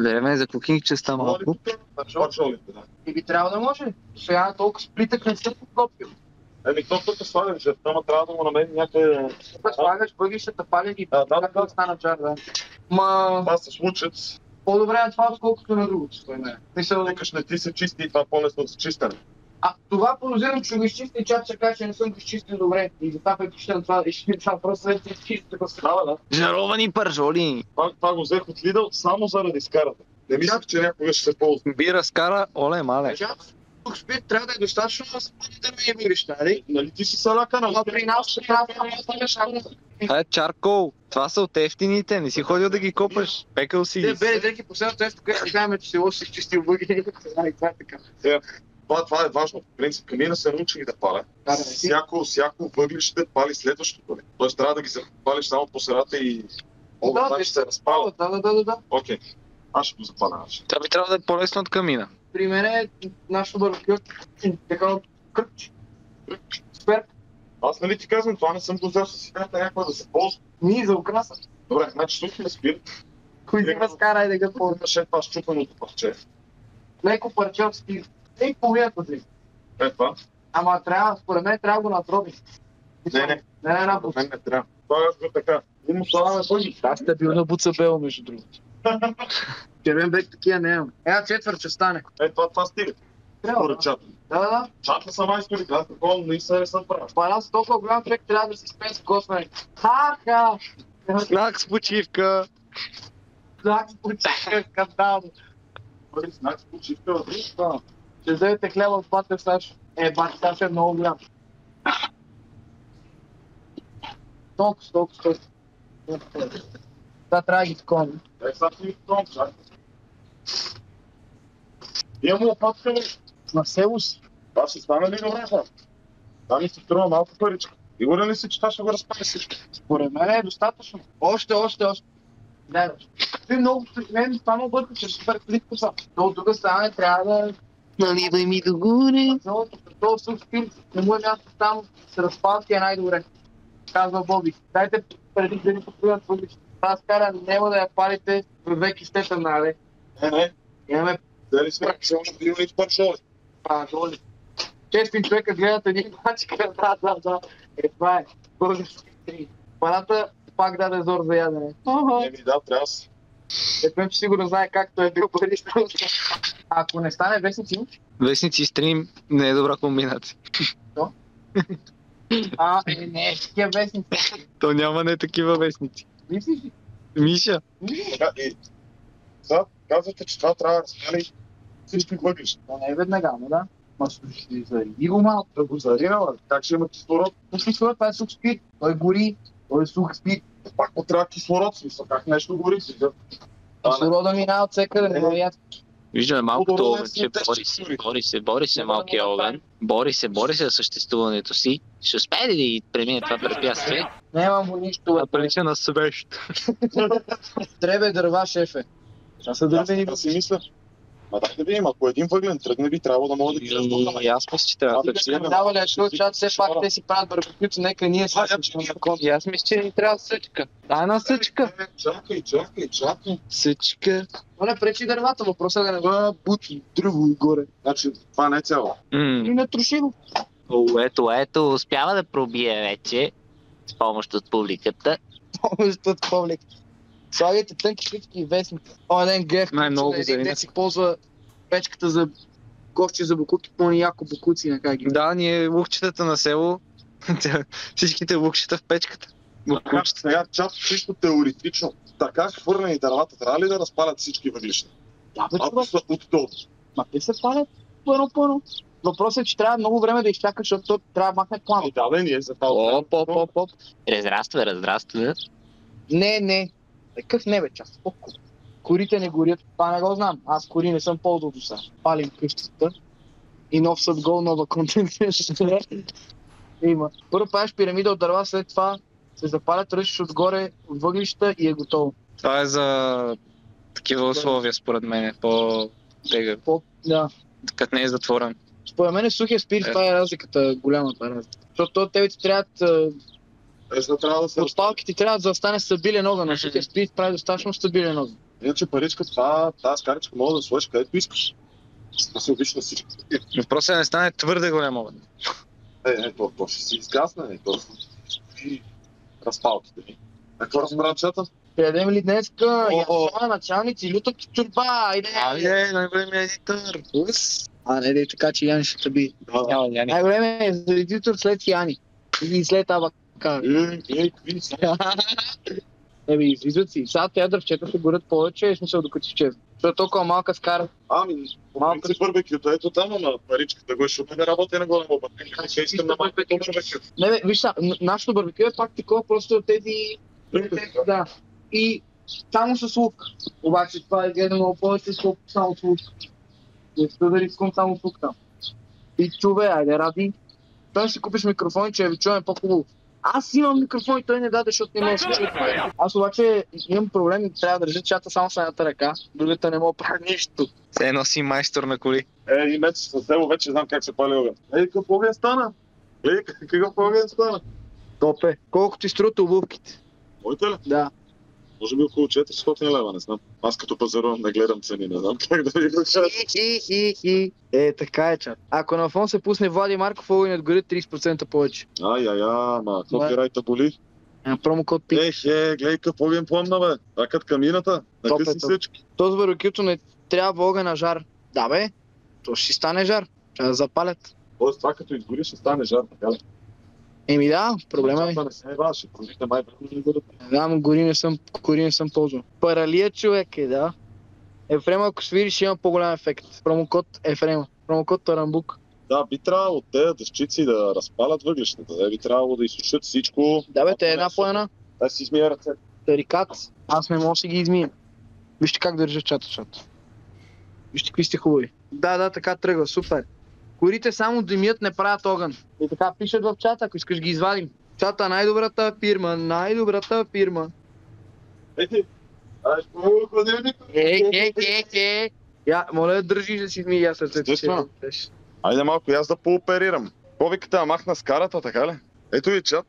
Леме за кукинг честа малко. И би трябва да може. Сега толкова сплитък не се подготвил. Еми, то тук слагам жертва, ама трябва да му намерим някъде... Тук слагаш въглищата, пали ги, Да, да, да. стана чар, да. Ма, Това се случат, по-добре на това, отколкото на другото, според мен. Викаш не ти се чисти и това е по-лесно за чистене. А това подозирам, че го изчисти, чак ще кажа, че не съм го изчистил добре. И затова предпочитам това да изчистим това, просто след че изчисти така става, да. Жаровани пържоли. Това, това го взех от Lidl само заради скарата. Не мислех, че някога ще се ползва. Бира скара, оле мале. Тук спит трябва да е достатъчно да спомните ми въглища, нали? Нали ти си салака на Ама при нас ще трябва да. Това е чаркол. Това са от ефтините, не си ходил да ги копаш. Пекал си Те ги. бе, дрехи последното нещо, което казваме, че село си изчистил въгли. Нали, това е така. Това, това е важно. В принцип, камина се научили да паля. Да, да, Всяко, всяко въглище пали следващото. Тоест трябва да ги запалиш само по средата и... О, Да, значи те се разпала. Да, да, да, да, да. Окей. Аз ще го запаля. значи. Това би трябвало да е по-лесно от камина. При мен е нашото барбекю, така от кръпче. Супер. Аз нали ти казвам, това не съм го взел с идеята някаква да се ползва. Ние за украса. Добре, значи тук ме спирт. Кой си ме скара и да го ползва. Имаше това щупеното парче. Леко парче от стил. Ей, половината дри. Е това. Ама трябва, според мен трябва да го натроби. Не, не. Не, не, не, мен не трябва. Това е го така. Има слагаме пъги. Аз стабилна буца бел, между другото. Червен бек такива не имам. Една четвърт ще стане. Е, това, това стига. Трябва, Според да. чата. Да, да. Чата са майстори, да, такова не съм прав. Това аз толкова голям човек трябва да си спе с космени. Ха-ха! Знак с почивка. Знак с почивка, скандал. Знак с почивка. Да. Ще вземете хляба от бата Саш. Е, бата Саш е много голям. Толкова, толкова, толкова. Да, трябва да ги такова. Е, сега ти том, чак. Имам лопатка, бе. На село си. Това ще стане ли добре, хора? Това ми се струва малко паричка. Сигурен ли си, че това ще го разпали всичко? Според мен е достатъчно. Още, още, още. Да, Ти много, мен това много бърка, че супер плитко са. Но от друга страна трябва да Наливай ми догоре. този сух стил, не му е място там, се разпалки е най-добре. Казва Боби. Дайте преди да ни покриват въглища. Аз кара, няма да я палите в веки степен, нали? Не, не. Имаме Дали сме, ще видим и паршоли. пажоли. Честин човека гледат един мач, да, да, да. Е, това е. Български три. Паната пак даде зор за ядене. Еми да, трябва да си. Ето, че сигурно знае как той е бил бариста. Ако не стане вестници, Вестници и стрим не е добра комбинация. а, е, не, такива вестници. То няма не такива вестници. Мислиш ли? Миша. Така, и сега казвате, че това трябва да разпали всички въглища. Но не е веднага, но да. Ма ще зареди го малко. Да го заринала, как ще има кислород? Това, това е сух спит. Той гори, той е сух спит. Пак му трябва кислород, смисъл, как нещо гори си. Да. Кислорода минава от всекъде, не е ясно. Виждаме малкото По-добре огън, си че тежки бори се, бори се, бори се Няма да малкия огън. Бори се, бори се за съществуването си. Ще успее ли да премине това препятствие? Нямам му нищо. Това бе. прилича на свещ. Требе дърва, шефе. Това са дървени Аз да си мисля. Ма да видим, ако един въглен тръгне, би трябвало да мога да ги разпускаме. И аз мисля, че трябва да търсим. Дава ли, защото чат все пак те си правят барбекюто, нека ние си на кон. И аз мисля, че ни трябва съчка. Дай една съчка. Е, Чакай, чакай, чакай. Съчка. Но не пречи дървата, въпросът е да не го бути друго отгоре. Значи, това не е цяло. И не троши го. О, ето, ето, успява да пробие вече. С помощ от публиката. Повечето от публик. Слагайте тънки швидки и вестници. О, един грех. Най-много един зелена. ден си ползва печката за ковче за букуки, по-яко букуци на как ги. Да, ние лукчетата на село. Всичките лукчета в печката. Така, сега чат чисто теоретично. Така хвърлени дървата, трябва ли да разпалят всички въглища? Да, бе, Ако са от долу. Ма те се палят първо-първо. Въпросът е, че трябва много време да изчака, защото то трябва да махне план. И да, бе, ние за това. Оп, оп, оп, оп. Разраства, разраства. Не, не. Такъв не бе, част. Колко? Корите не горят. Това не го знам. Аз кори не съм ползвал до сега. Палим къщата. И нов съд гол, нова контент. Има. Първо правиш пирамида от дърва, след това се запалят, ръшиш отгоре въглища и е готово. Това е за такива условия, според мен. По тега, По, да. като не е затворен. Според мен сухия спирт, Е. това е разликата, голямата разлика. Защото то тебе ти трябва а, Е, трябва да се от палките трябва да остане стабилен огън, а сухия спирт прави достатъчно стабилен огън. Иначе паричка, това, тази скаричка мога да сложиш където искаш. Да се обича на всички. Въпросът е да не стане твърде голям огън. Е, е, то, то ще си изгасне, е, то и разпалките. А какво разбра чата? Ядем ли днеска? О, Ясна, началници, люта чурба, айде! Айде, най-големият едитър. А, не, дей така, че Яни ще те би. Да. Няма, няма. Най-големият едитор след Яни. И след Абака. Е, е, какви са? Еми, излизат си. Сега тези дървчета се горят повече, в смисъл докато изчезнат. Защото е толкова малка скара. Ами, малка си барбекюто, ето там, ама паричката го е, защото не работи на голям барбекю. Ще искам на малко барбекю. Не, бе, виж, нашето барбекю е пак такова, просто от тези... Да. И само с лук. Обаче това е гледано много повече, колкото само с лук. Не ще да рискувам само с лук там. И чуве, айде, ради. Той ще купиш микрофон, че ви чуваме по-хубаво. Аз имам микрофон и той не даде, защото не мога да се чуе. Аз обаче имам проблем и трябва да държа чата само с едната ръка, другата не мога да правя нищо. Все едно си майстор на коли. Е, и вече с село вече знам как се пали огън. Ей, какъв огън стана? Ей, какъв огън стана? Топе. Колко ти струват обувките? Моите ли? Да. Може би около 400 лева, не знам. Аз като пазарувам не гледам цени, не знам как да ви го кажа. Е, така е, чат. Ако на фон се пусне Влади Марков, огънят гори 30% повече. Ай, ай, ай, ма, копирайта боли. А, промокод пи. Ех, е, гледай какъв огън пламна, бе. Акът камината. Топ е, Така си топ. всички. Този барбекюто не трябва огън на жар. Да бе, то ще стане жар. Да запалят. Тоест, това като изгори ще стане жар, така ли? Еми да, проблема е. Това не се е ваше, продукта май време не горят. Не знам, гори не съм, гори не съм ползвал. Паралия човек е, да. Ефрема, ако свири, ще има по-голям ефект. Промокод Ефрема. Промокод Тарамбук. Да, би трябвало от тези дъщици да разпалят въглищата. Да, би трябвало да изсушат всичко. Да бе, те една по една. Да си измия ръцете. Тарикат. Аз не мога да си ги измия. Вижте как държа чата, чата. Вижте какви сте хубави. Да, да, така тръгва, супер. Корите само димят, не правят огън. И така пишат в чата, ако искаш ги извадим. Чата най-добрата фирма, най-добрата фирма. Хладилник. Е, е, е, е. Я, моля държиш да си измия сърцето. Естествено. си. Айде малко аз да пооперирам. Повиката я махна с карата, така ли? Ето и чат.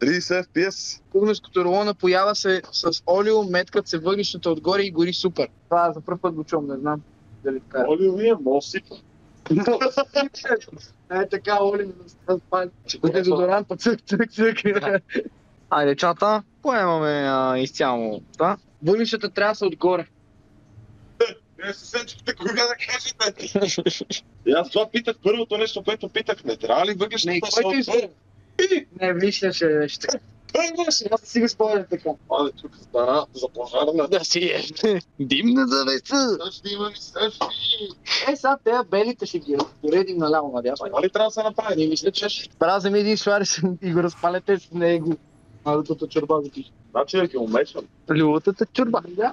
30 FPS. Кугнеското руло напоява се с олио, меткат се въглищата отгоре и гори супер. Това за първ път го чувам, не знам. Дали така е. Олиовия мосик. Е така, да се спали. Дезодоранта, цък, цък, цък. Айде, чата, поемаме а, изцяло това. Въглищата трябва да са отгоре. Не се сечете кога да кажете. И аз това питах първото нещо, което питах. Не трябва ли въглищата са който отгоре? Не, влишаше нещо. Той беше. Аз си го спомням така. Абе, тук стана за пожарна. Да си е. Димна завеса! Същи има ми същи. Е, сега те белите ще ги разпоредим наляво надясно. Това ли трябва да се направи? Не мисля, че ще. Трябва да вземе един швариш и го разпаляте с него. А лютата чорба за ти. Значи да ги умешам. Лютата чорба. Да.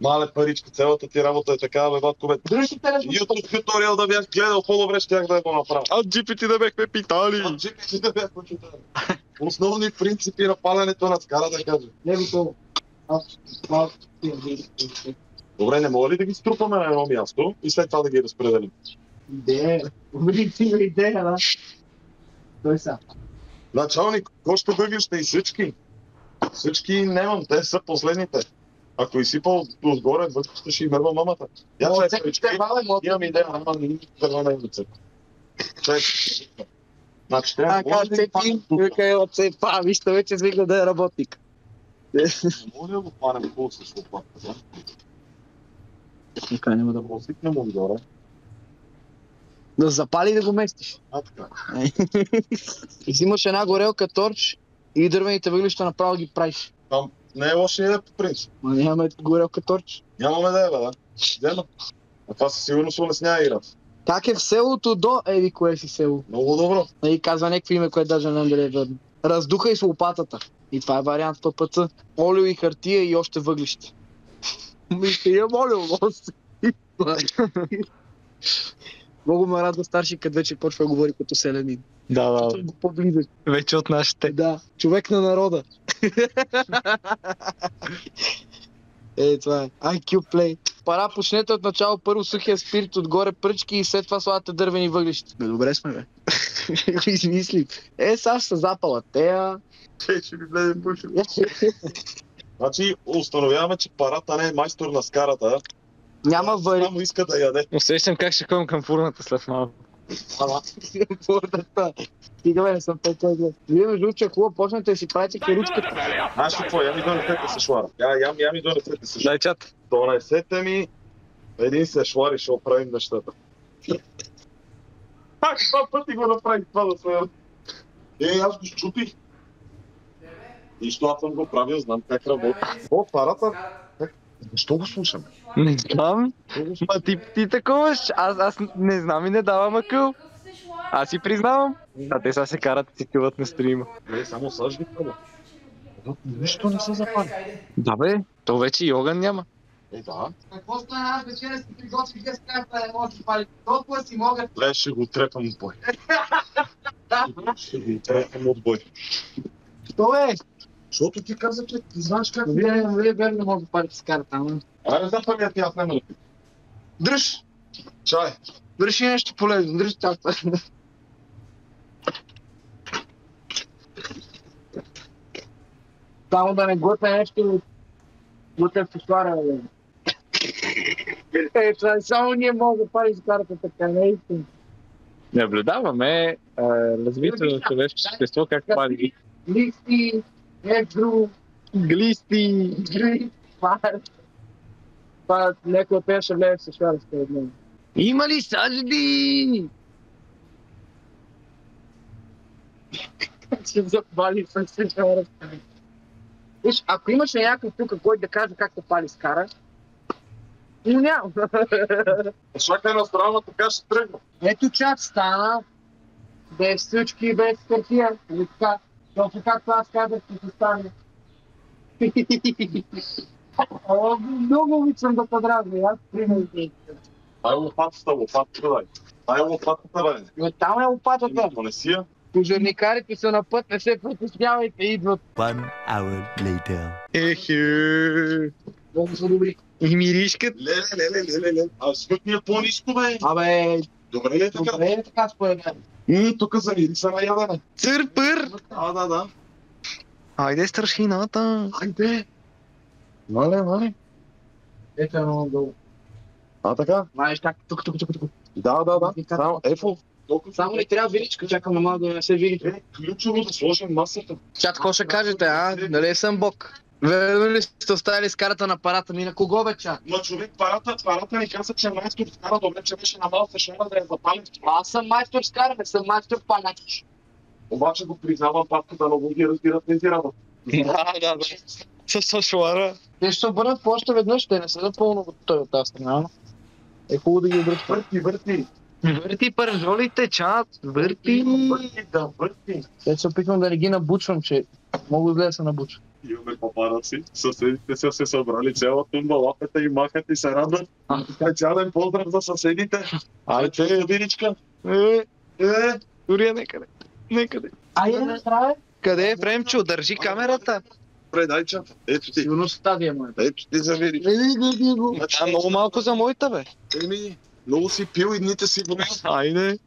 Мале паричка, цялата ти работа е така, бе, батко, бе. Другите телефон. YouTube туториал да бях гледал, по-добре щях да го направя. А GPT да бехме питали! А, чекай, да бях почитал. Основни принципи на паленето на скара, да кажа. Не готово. Аз малко Добре, не мога ли да ги струпаме на едно място и след това да ги разпределим? Идея. Добре, ти има идея, да. Той са. Началник, още въглища и всички. Всички нямам, те са последните. Ако изсипал отгоре, въглища ще имерва мамата. Я цепи, вала, мога да имам идея, ама не ми дърва на името. Чай. Значи трябва как цепи, вика е от цепа, вижте вече свикна да е работник. Не мога да го хванем хубаво с лопатка. Така няма да Да го свикнем отгоре. Да запали да го местиш. А, така. И взимаш една горелка торч и дървените въглища направо ги правиш. Не е лоша идея по принцип. Ма нямаме горелка торч. Нямаме да е, бе, да. Взема. А това със сигурност улеснява играта. Как е в селото до еди кое си село? Много добро. Нали, казва някакво име, което даже не знам дали е верно. Раздуха и с лопатата. И това е вариант ППЦ. Олио и хартия и още въглища. Ми ще имам олио. Много ме радва старши, като вече почва да говори като селянин. Да, да, Го По-близък. вече от нашите. Да, човек на народа. е, това е. IQ Play. Пара, почнете от начало първо сухия спирт, отгоре пръчки и след това слагате дървени въглища. Бе, добре сме, бе. Измислим. Е, сега ще се запала тея. Те ще ви влезем буши. Значи установяваме, че парата не е майстор на скарата, Няма вари. само иска да яде. Усещам как ще ходим към фурната след малко. Пордата. Стига бе, не съм пекал. Вие между другото, че е хубаво, почнете да си правите керучката. Ще какво, я ми донесете се шлара. Я, я, я ми донесете се шлара. Дай чат. Донесете ми един се шлари, ще оправим нещата. А, два пъти го направих това да се... Е, аз го щупих. Нищо, аз съм го правил, знам как работи. О, парата. Как? Защо го слушаме? Не знам. Защо го Ма ти, ти таковаш. Аз, аз не знам и не давам акъл. Аз си признавам. А те сега се карат и си киват на стрима. Не, само съжди това. Нищо не се запали. Да бе, то вече и огън няма. Е, да. Какво стана аз вечеря си приготвих с крайната не може да пали. Толкова си мога. Ле, ще го трепам от бой. Ще го трепам от бой. Що е? Защото ти каза, че ти знаеш как... Вие, вие верно може да палите с карата, ама. Айде, запалят и аз няма да. Дръж! Чай. Дръж и нещо полезно. Дръж тата. Само да не глътне нещо глътне в бе. Е, това само ние можем да палим с карата така, не е истина. Наблюдаваме развитието на човешко същество, как пали. Листи, едро, Глисти. гри, това е. Това някой от тези ще влезе в футлара според мен. Има ли сажди? се запали с футлара. Виж, ако имаше някой тук, който да каже как да пали с кара, но няма. Чакай на страна, така ще тръгна. Ето чак стана, без всички, без хартия. Или така, точно както аз казах, че се стане. Много обичам да подразни, аз примерно. Ай лопатата, лопатата дай. Ай лопатата дай. Но там е лопатата. Я. Пожарникарите са на път, не се притеснявайте, идват. One hour later. Ехе. Много са добри. И миришкат. Леле, леле, леле, леле. А свъкни я по-ниско, бе. Абе, Добре ли е така? добре е така според мен. И тук замири са на ядене. Църпър. Да, да, да. Айде страшината. Айде. Мале, мале. Ето е много долу. А така? Знаеш как, тук, тук, тук, тук. Да, да, да. Само, ефо. Само ни трябва виличка, чакам на малко да не се види. е ключово да сложим масата. Чат, какво ще кажете, а? Дали съм бог? Верно ли сте оставили с карата на апарата ми? На кого бе, чат? Ма човек, парата, парата ни каза, че майстор вкара добре, че беше на малка шара да я запалим. Аз съм майстор с каране, съм майстор паляч. Обаче го признавам, папката много ги разбират тези работи. Да, да, да. С шуара. Те ще се обърнат по още веднъж, те не са напълно от той от тази страна. Е хубаво да ги обръщат. Върти, върти. Върти пържолите, чат. Върти. Върти, да, върти. Те се опитвам да не ги набучвам, че зле да се набучвам. Имаме папараци, съседите са се събрали цяла тумба, лапета и махат и се радват. Специален поздрав за съседите. Айде, Виричка. Е, Е, дори е некъде. Некъде. Айде, не трябва. Къде е Фремчо? Държи камерата. предай чата. Ето ти. Сигурно с тази е моята. Ето ти за Вирич. А много малко за моята, бе. Еми, много си пил и дните си броиш. Айде.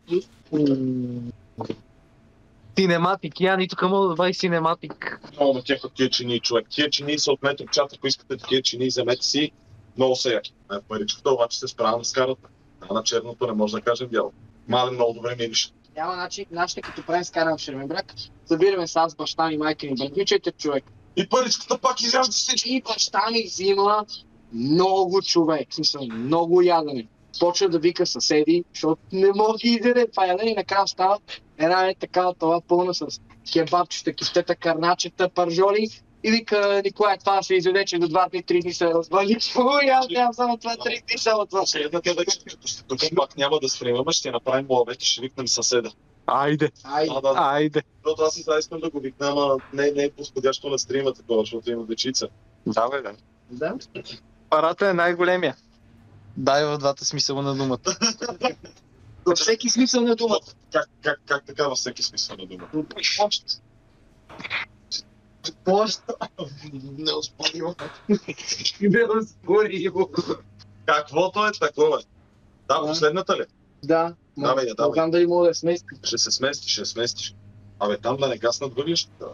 Синематик, я нито към мога да вай синематик. Много на тях от тия чини, човек. Тия чини са от метро чата, ако искате такива чини, вземете си. Много са яки. Не, паричката обаче се справя с карата. А на черното не може да кажем бяло. Мале много добре мирише. Няма начин, нашите като правим скарам в Шермен брак, събираме с аз, баща ми, майка ми, братовичете човек. И паричката пак изяжда всички. И баща ми взима много човек, смисъл, много ядене. Почва да вика съседи, защото не може да ги изяде това ядене и накрая става една е така това пълна с кебабчета, кифтета, карначета, пържоли. И вика, Николай, това ще изяде, че до 2-3 дни се развали. Ой, аз нямам само това 3 дни, само това. Съседната да като ще тук пак няма да стримаме, ще направим ловете, ще викнем съседа. Айде, да. айде. Защото аз и сега искам да го викна, ама не, не е подходящо на стрима такова, защото има дечица. Да, бе, да. да. Парата е най-големия. Дай в двата смисъла на думата. Във всеки смисъл на думата. Как, как, как така във всеки смисъл на дума? Пост. Не успоримо. Не споримо. Каквото е, такова е. Да, Да. последната ли? Да. Я, Не давай. знам дали мога да смести. Ще се сместиш, ще се сместиш. Абе, там да не гаснат въглищата.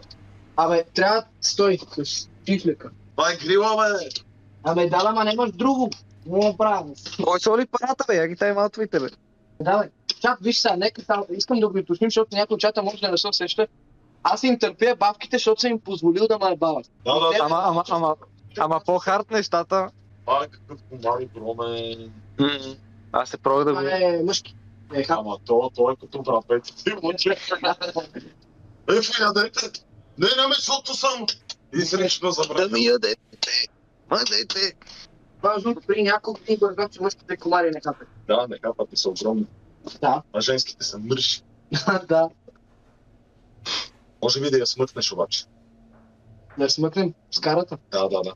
Абе, трябва стой с чифлика. Това е грила, бе! Абе, да, ама нямаш друго. Не го правя. Кой соли парата, бе? Я ги тай малтовите, бе. Давай. Чак, виж сега, нека само, искам да го уточним, защото някой от чата може да не се усеща. Аз им търпя бабките, защото съм им позволил да ме бават. Да, да, да. Ама, ама, ама, ама по-хард нещата. Това е какъв комар и громен. Аз се пробвах да го... Е мъжки. Е. Ама то, то е като. Ти мъче. Ефо, ядете. Не, не, защото съм. И срещу забравя. ядете. Мъдете. Важно, при няколко дни вървят, че мъжките комари не хапят. Да, не капате са огромни. Да. А женските са мърши. да. Може би да я смъкнеш обаче. Да я смъкнем с карата. Да, да, да.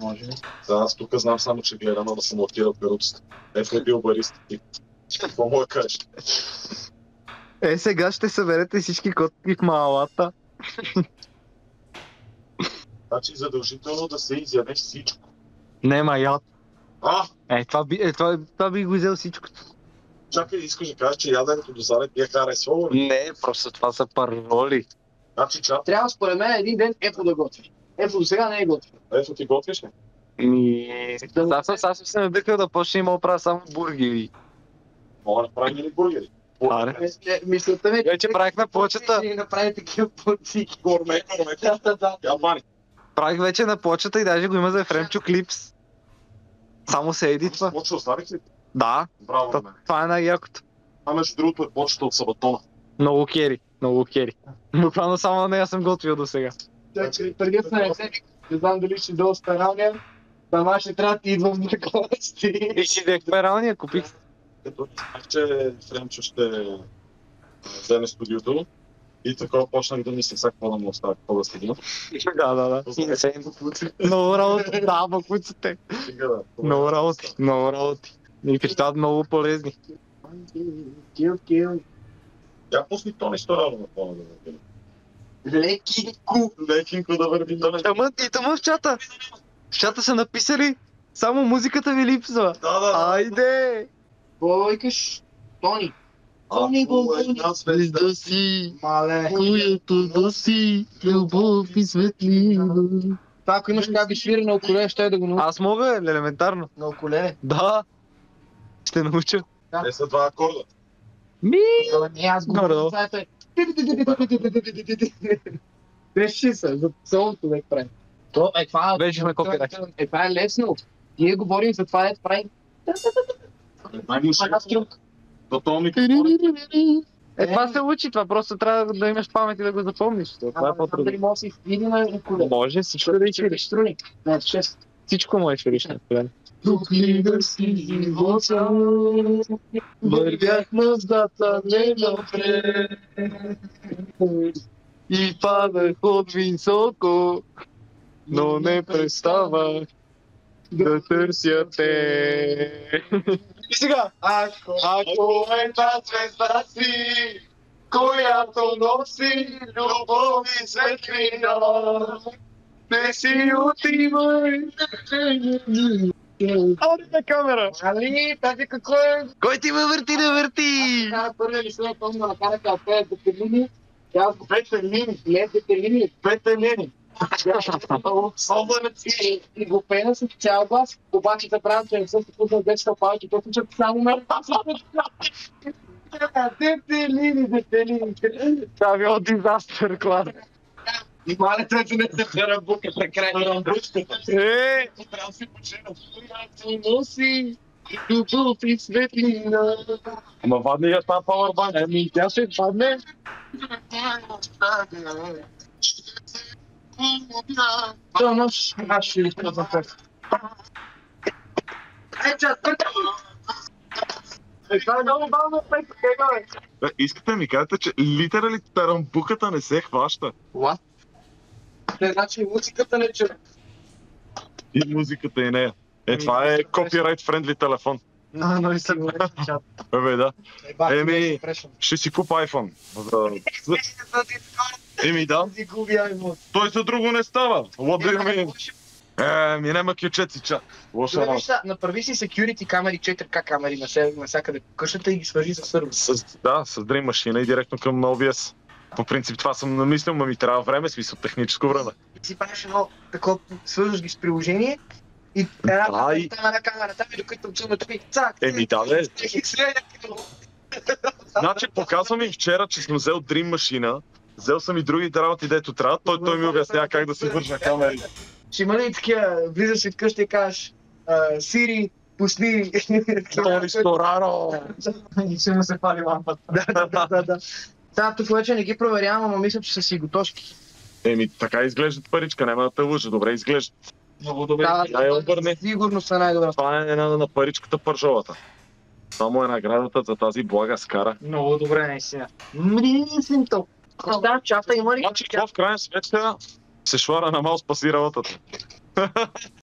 Може би. За аз тук знам само, че гледам да се лакират перуците. Ефо е бил бариста ти. Какво му да кажеш? Е, сега ще съберете всички котки в малата. Значи задължително да се изядеш всичко. Не, ма яд. А, Е, това би, е, това, това би го взел всичко. Чакай, искаш да кажеш, че яденето до заред ти е харесвало ли? Не, просто това са пароли. Значи чат, Трябва според мен един ден Ефо да готви. Ефо до сега не е готви. ефо ти готвиш ли? Ми... Аз съм, аз съм се надъхал да почне и мога да правя само бургери. Мога да направим ли бургери? Аре. Е, Мисълта ми е, Вече правих на почета. Ще направи такива порции. Горме, горме. Да, да, да. Я бани. Правих вече на почета и даже го има за Ефремчо клипс. Само се едитва. Почва, оставих ли? Да, Браво та- мен. това е най-якото. А между другото е почта от Сабатона. Много кери, много кери. Буквално само на нея съм готвил до сега. Преди да не не знам дали ще дойда с пералния. Сама ще трябва да ти идвам на гости. И си взех пералния, купих. Като знаех, че Фремчо ще вземе студиото. И така почнах да мисля сега какво да му оставя, какво да стигна. Да, да, да. И не се Много работи, да, бакуците. Много работи, много работи. И това много полезни. Кил, кил. Я пусни Тони Сторано на плана да върви. Леки ку. Лекинко да върви. Тама, и тама в чата. В чата са написали, само музиката ви липсва. Да, да, да. Айде! Какво викаш? Тони. Тони го, една звезда си, Мале. която носи любов и светлина. Това, ако имаш как да свири на околе, ще е да го научи. Аз мога, елементарно. На околе. Да. Ще науча. Те са два акорда. Ми! Не, аз го Горе-долу. това е. Реши се, за солото да прави. То е това. Вече сме копирайт. Е, това е лесно. Ние говорим за това, да прави. Най-мушка. До Тони. Е, това се учи, това просто трябва да имаш памет и да го запомниш. Това е по-трудно. Дали може да си види на околе. Може, всичко да 6. Всичко можеш да решиш на колен. Си живота? Вървях назад, не напред. И падах от високо, но не преставах да търся те. И сега, Ако, ако една звезда си, която носи любов и светлина, не си отивай. Оди на камера! Али, тази какво е? Кой ти ме върти, не върти? Кара първия ли се напомня на кара кафе, детелини. Тя с двете линии, не детелини, линии. Особено си и го пея с цял глас, обаче да правят, че не съм се пуснал детска палки, то случат само ме Дете линии, дете линии. Това е било дизастър клас. И малето е не се карабука, прекрай карабучката. Е, Трябва да си почина. Която носи любов и светлина. Ама вадни я тази пауърбанк. Ами, тя ще падне. Нощ, аз ще ви казвам как. Е, Е, е Е, Искате да ми кажете, че литерали тарамбуката не се хваща. What? Не, значи музиката не чу. И музиката и нея. Е, това е копирайт френдли телефон. Но, но и съм чат. Бе, да. Е, Еми, ще си купа iPhone. За- Еми, да. Си. Той за друго не става. What do you mean? Е, ми няма кючеци, чат. Лоша работа. Направи си security камери, 4K камери на навсякъде по къщата и ги свържи с сървър. С, да, с Dream машина и директно към OBS. По принцип това съм намислил, но ми трябва време, смисъл техническо време. И си правиш едно такова, свързваш ги с приложение и една Да, и- камера на камерата ми, докато обсъдаме тук и цак. Еми да, бе. И. Значи показва ми вчера, че съм взел Dream машина, взел съм и другите работи, дето трябва, той, той ми обяснява как да си вържа камерите. Ще има ли такива, влизаш си вкъщи и кажеш, Сири, пусни... Тони Стораро! И ще му се пали лампата. Да, да, да, да. Да. Та, тук вече не ги проверявам, ама мисля, че са си готовки. Еми, така изглеждат паричка, няма да те лъжа, добре изглежда. Много добре. Я я обърни. Сигурно са най-добра. Това е една на паричката пържолата. Само е наградата за тази блага скара. Много добре, наистина. Мрисим то. Да, чата има ли? Значи, какво в крайна сметка се швара на мал спаси работата.